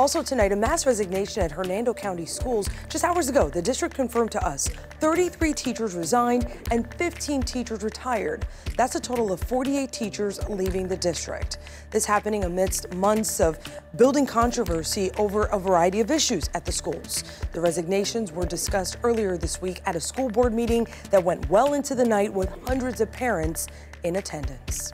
Also tonight, a mass resignation at Hernando County Schools. Just hours ago, the district confirmed to us 33 teachers resigned and 15 teachers retired. That's a total of 48 teachers leaving the district. This happening amidst months of building controversy over a variety of issues at the schools. The resignations were discussed earlier this week at a school board meeting that went well into the night with hundreds of parents in attendance.